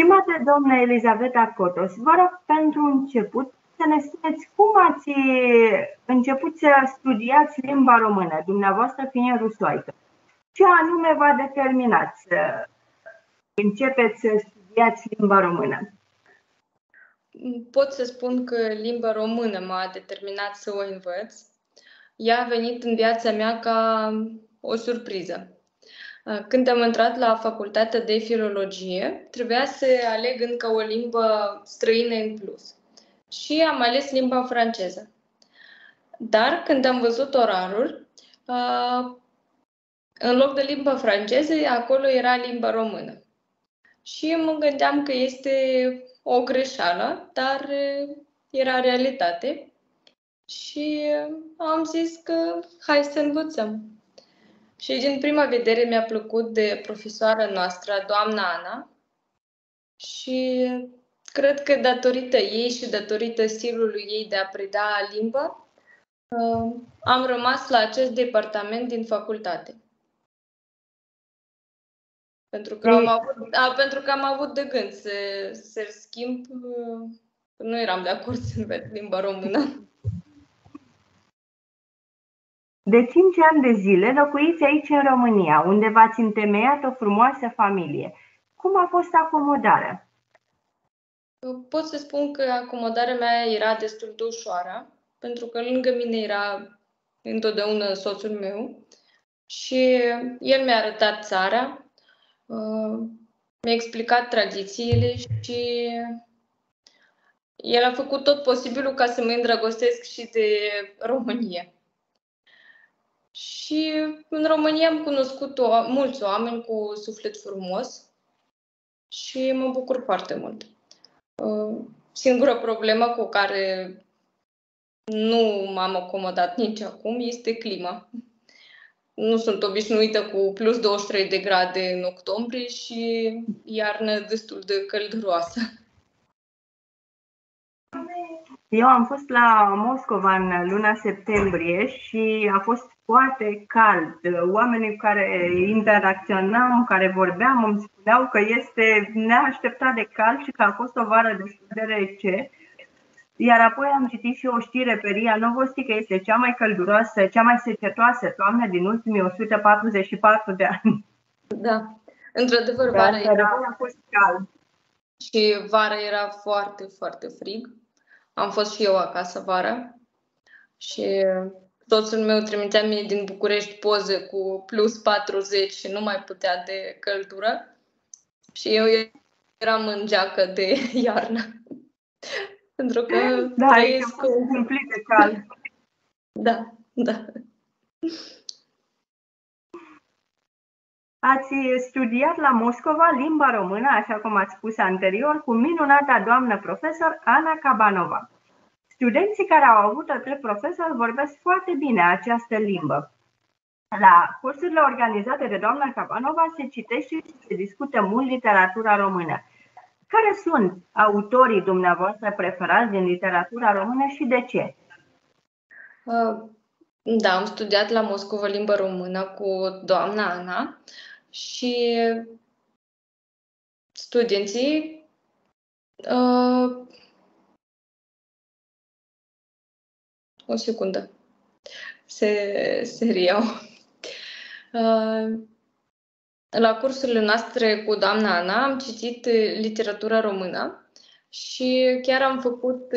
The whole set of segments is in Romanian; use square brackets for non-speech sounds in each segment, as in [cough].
Stimată doamnă Elizaveta Cotos, vă rog pentru început să ne spuneți cum ați început să studiați limba română, dumneavoastră fiind rusoaică. Ce anume v-a determinat să începeți să studiați limba română? Pot să spun că limba română m-a determinat să o învăț. Ea a venit în viața mea ca o surpriză. Când am intrat la facultatea de filologie, trebuia să aleg încă o limbă străină în plus. Și am ales limba franceză. Dar când am văzut orarul, în loc de limba franceză, acolo era limba română. Și mă gândeam că este o greșeală, dar era realitate. Și am zis că hai să învățăm. Și din prima vedere mi-a plăcut de profesoara noastră, doamna Ana. Și cred că datorită ei și datorită stilului ei de a preda limba, am rămas la acest departament din facultate. Pentru că, am avut, a, pentru că am avut de gând să, să schimb, nu eram de acord să învăț limba română. De cinci ani de zile locuiți aici în România, unde v-ați întemeiat o frumoasă familie. Cum a fost acomodarea? Pot să spun că acomodarea mea era destul de ușoară, pentru că lângă mine era întotdeauna soțul meu și el mi-a arătat țara, uh, mi-a explicat tradițiile și el a făcut tot posibilul ca să mă îndrăgostesc și de România. Și în România am cunoscut o, mulți oameni cu suflet frumos și mă bucur foarte mult. Uh, singura problemă cu care nu m-am acomodat nici acum este clima. Nu sunt obișnuită cu plus 23 de grade în octombrie și iarnă destul de călduroasă. Eu am fost la Moscova în luna septembrie și a fost foarte cald. Oamenii cu care interacționam, care vorbeam, îmi spuneau că este neașteptat de cald și că a fost o vară destul de rece. Iar apoi am citit și o știre pe Ria Novosti că este cea mai călduroasă, cea mai secetoasă toamnă din ultimii 144 de ani. Da, într-adevăr, vara era... a fost cald. Și vara era foarte, foarte frig. Am fost și eu acasă vara și soțul meu trimitea mie din București poze cu plus 40 și nu mai putea de căldură. Și eu eram în geacă de [laughs] iarnă. Pentru că da, trăiesc cu... cumplit de cald. [laughs] Da, da. Ați studiat la Moscova limba română, așa cum ați spus anterior, cu minunata doamnă profesor Ana Cabanova. Studenții care au avut-o drept profesor vorbesc foarte bine această limbă. La cursurile organizate de doamna Cabanova se citește și se discută mult literatura română. Care sunt autorii dumneavoastră preferați din literatura română și de ce? Uh, da, am studiat la Moscova limbă română cu doamna Ana și studenții uh, o secundă. Se, se riau. Uh, la cursurile noastre cu doamna Ana am citit literatura română și chiar am făcut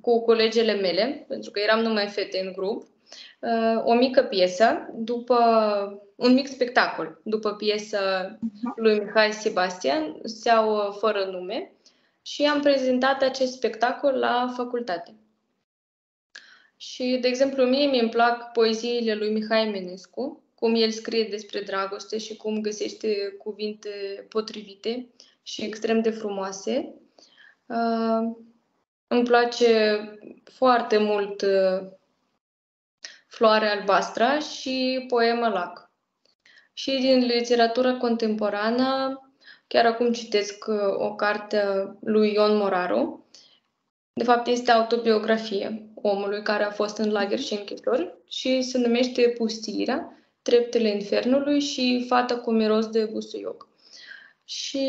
cu colegele mele, pentru că eram numai fete în grup, o mică piesă după un mic spectacol după piesa lui Mihai Sebastian, Seau fără nume, și am prezentat acest spectacol la facultate. Și, de exemplu, mie mi-mi plac poeziile lui Mihai Menescu, cum el scrie despre dragoste și cum găsește cuvinte potrivite și extrem de frumoase. Uh, îmi place foarte mult uh, Floarea albastră și poema Lac. Și din literatură contemporană, chiar acum citesc uh, o carte lui Ion Moraru. De fapt, este autobiografie omului care a fost în lagăr și închisori și se numește Pustirea, Treptele Infernului și Fata cu miros de busuioc. Și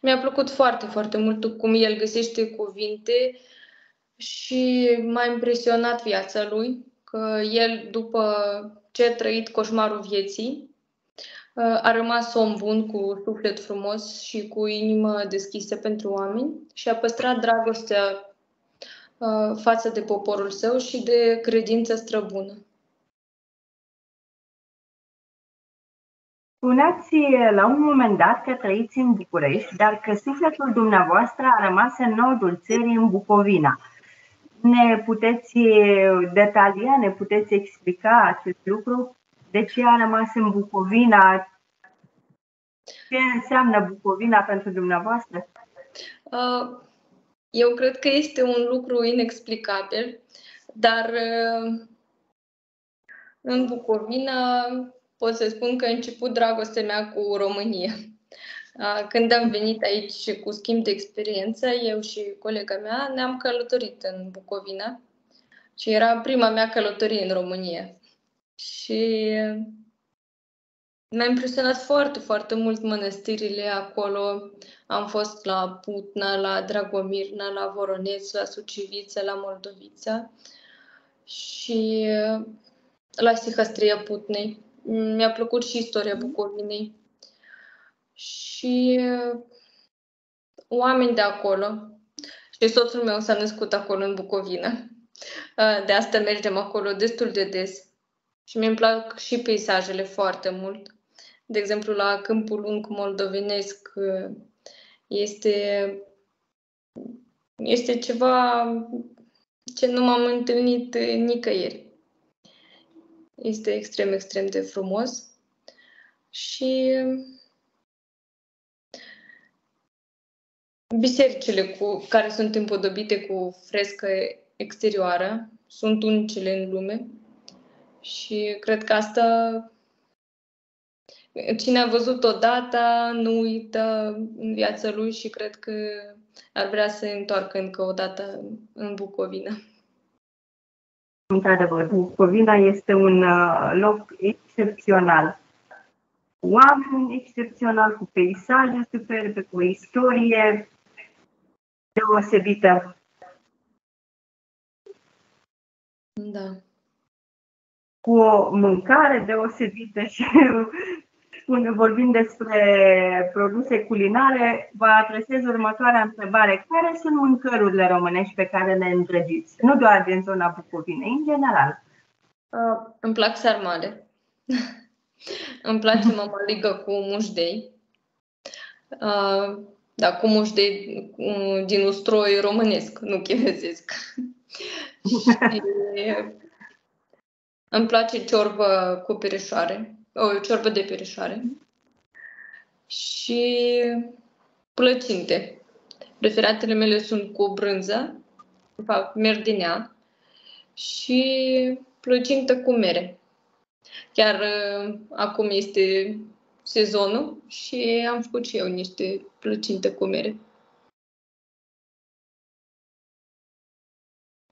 Mi-a plăcut foarte, foarte mult cum el găsește cuvinte și m-a impresionat viața lui, că el, după ce a trăit coșmarul vieții, a rămas om bun, cu suflet frumos și cu inimă deschisă pentru oameni și a păstrat dragostea uh, față de poporul său și de credință străbună. Spuneați la un moment dat că trăiți în București, dar că sufletul dumneavoastră a rămas în nordul țării, în Bucovina. Ne puteți detalia, ne puteți explica acest lucru? De ce a rămas în Bucovina? Ce înseamnă Bucovina pentru dumneavoastră? Uh, eu cred că este un lucru inexplicabil, dar uh, în Bucovina pot să spun că a început dragostea mea cu România. Uh, când am venit aici cu schimb de experiență, eu și colega mea ne-am călătorit în Bucovina și era prima mea călătorie în România. Și m-a impresionat foarte, foarte mult mănăstirile acolo. Am fost la Putna, la Dragomirna, la Voroneț, la Suciviță, la Moldovița și la Sihastria Putnei. Mi-a plăcut și istoria Bucovinei. Și oameni de acolo. Și soțul meu s-a născut acolo în Bucovina. De asta mergem acolo destul de des. Și mi-mi plac și peisajele foarte mult. De exemplu, la Câmpul Lung moldovenesc este, este ceva ce nu m-am întâlnit nicăieri. Este extrem, extrem de frumos și bisericile cu, care sunt împodobite cu frescă exterioară sunt unicele în lume și cred că asta cine a văzut odată nu uită în viața lui și cred că ar vrea să se întoarcă încă o dată în Bucovina. Într-adevăr, Bucovina este un uh, loc excepțional. Oameni excepțional, cu peisaje superbe, cu o istorie deosebită. Da. Cu o mâncare deosebită și spune, vorbind despre produse culinare, vă adresez următoarea întrebare. Care sunt mâncărurile românești pe care le îndrăgiți? Nu doar din zona Bucovinei, în general. Uh, îmi plac sarmale. [laughs] îmi place mamaligă cu mușdei. Uh, da, cu mușdei din ustroi românesc, nu chivezesc. [laughs] și îmi place ciorbă cu pereșoare o ciorbă de pereșoare și plăcinte. Preferatele mele sunt cu brânză, de fapt merdinea și plăcintă cu mere. Chiar uh, acum este sezonul și am făcut și eu niște plăcinte cu mere.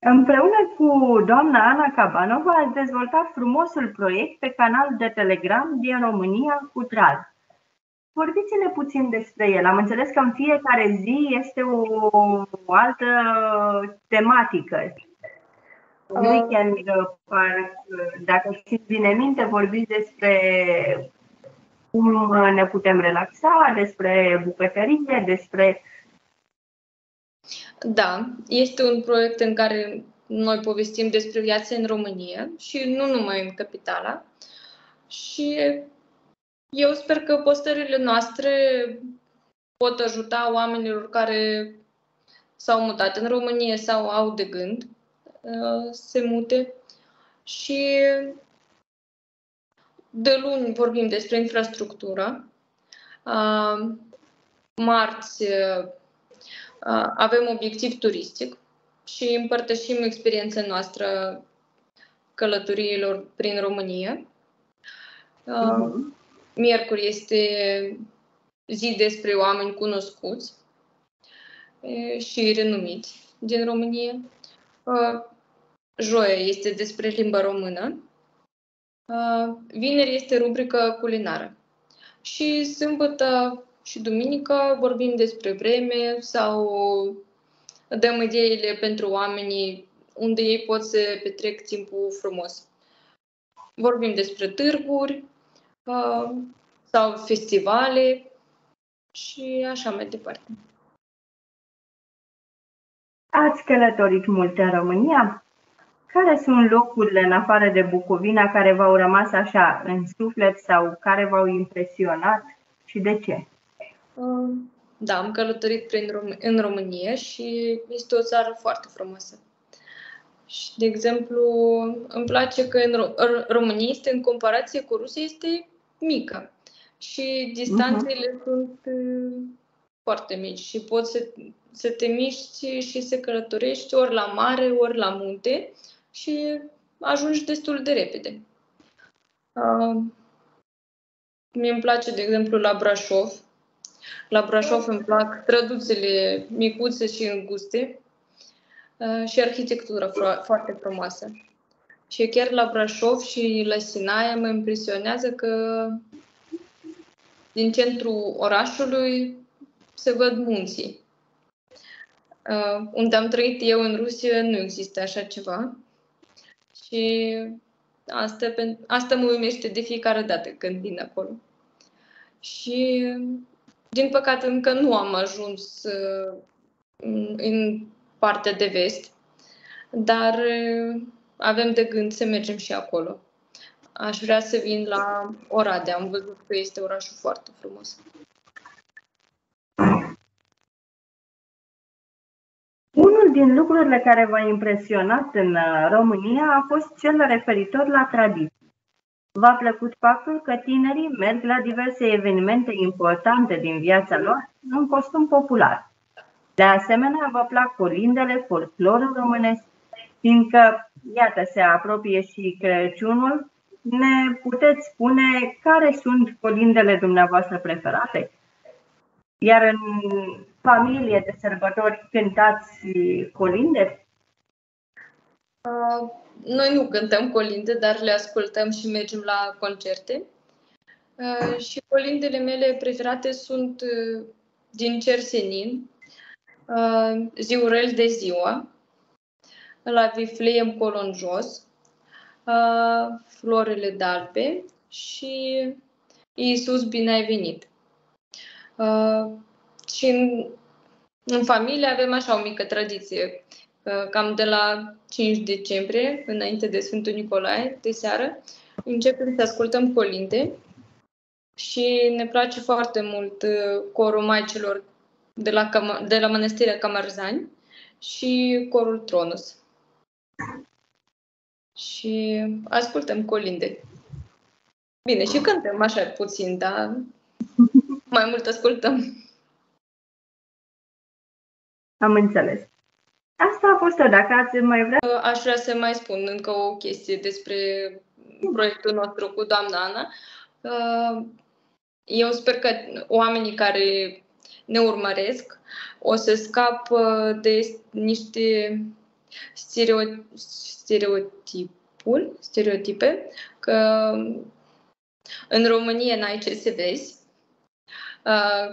Împreună cu doamna Ana Cabanova ați dezvoltat frumosul proiect pe canal de Telegram din România cu drag. Vorbiți-ne puțin despre el. Am înțeles că în fiecare zi este o, o altă tematică. Uh. Weekend Park, dacă știți bine minte, vorbiți despre cum ne putem relaxa, despre bucătărie, despre da, este un proiect în care noi povestim despre viața în România și nu numai în capitala. Și eu sper că postările noastre pot ajuta oamenilor care s-au mutat în România sau au de gând uh, se mute. Și de luni vorbim despre infrastructură. Uh, marți avem obiectiv turistic și împărtășim experiența noastră călătoriilor prin România. Uh-huh. Miercuri este zi despre oameni cunoscuți și renumiți din România. Joia este despre limba română. Vineri este rubrica culinară. Și sâmbătă și duminică vorbim despre vreme sau dăm ideile pentru oamenii unde ei pot să petrec timpul frumos. Vorbim despre târguri uh, sau festivale și așa mai departe. Ați călătorit mult în România? Care sunt locurile în afară de Bucovina care v-au rămas așa în suflet sau care v-au impresionat și de ce? Uh, da, am călătorit prin Rom- în România și este o țară foarte frumoasă. Și, de exemplu, îmi place că în Ro- România este, în comparație cu Rusia, este mică. Și distanțele uh-huh. sunt uh, foarte mici și poți să, să te miști și să călătorești ori la mare, ori la munte și ajungi destul de repede. Uh, mie îmi place, de exemplu, la Brașov. La Brașov îmi plac trăduțele micuțe și înguste uh, și arhitectura fro- foarte frumoasă. Și chiar la Brașov și la Sinaia mă impresionează că din centrul orașului se văd munții. Uh, unde am trăit eu în Rusia nu există așa ceva. Și asta, asta mă uimește de fiecare dată când vin acolo. Și, din păcate, încă nu am ajuns uh, în partea de vest, dar uh, avem de gând să mergem și acolo. Aș vrea să vin la Oradea. Am văzut că este orașul foarte frumos. Unul din lucrurile care v-a impresionat în uh, România a fost cel referitor la tradiții. V-a plăcut faptul că tinerii merg la diverse evenimente importante din viața lor în costum popular. De asemenea, vă plac colindele, folclorul românesc, fiindcă, iată, se apropie și Crăciunul, ne puteți spune care sunt colindele dumneavoastră preferate? Iar în familie de sărbători cântați colinde? Uh, noi nu cântăm colinde, dar le ascultăm și mergem la concerte. Uh, și colindele mele preferate sunt uh, din cer senin, uh, ziurel de ziua, la vifleiem colo în jos, uh, florele dalbe și Iisus bine ai venit. Uh, și în, în familie avem așa o mică tradiție. Uh, cam de la 5 decembrie, înainte de Sfântul Nicolae, de seară, începem să ascultăm colinde și ne place foarte mult uh, corul Maicilor de la, de la Mănăstirea Camarzani și corul Tronus. Și ascultăm colinde. Bine, și cântăm așa puțin, dar mai mult ascultăm. Am înțeles. Asta a fost tot. Dacă ați mai vrea... Aș vrea să mai spun încă o chestie despre proiectul nostru cu doamna Ana. Eu sper că oamenii care ne urmăresc o să scapă de niște stereotipuri, stereotipe, că în România n-ai ce să vezi,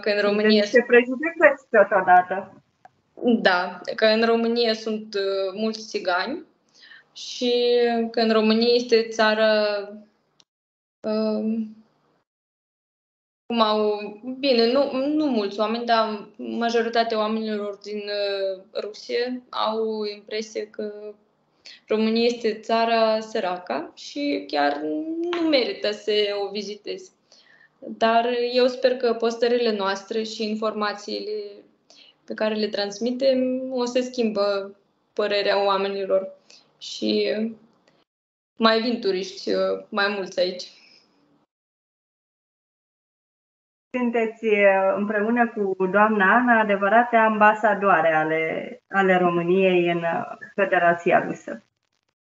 că în România... Deci se prejudecăți totodată. Da, că în România sunt uh, mulți țigani și că în România este țară uh, cum au, bine, nu, nu mulți oameni, dar majoritatea oamenilor din uh, Rusia au impresia că România este țara săracă și chiar nu merită să o vizitezi. Dar eu sper că postările noastre și informațiile pe care le transmitem o să schimbă părerea oamenilor și mai vin turiști mai mulți aici. Sunteți împreună cu doamna Ana adevărate ambasadoare ale, ale României în Federația Rusă.